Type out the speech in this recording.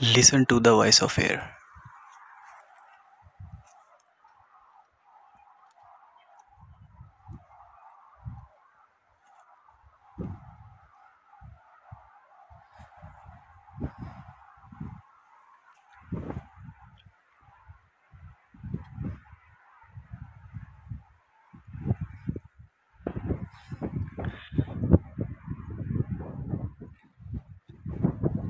Listen to the voice of air.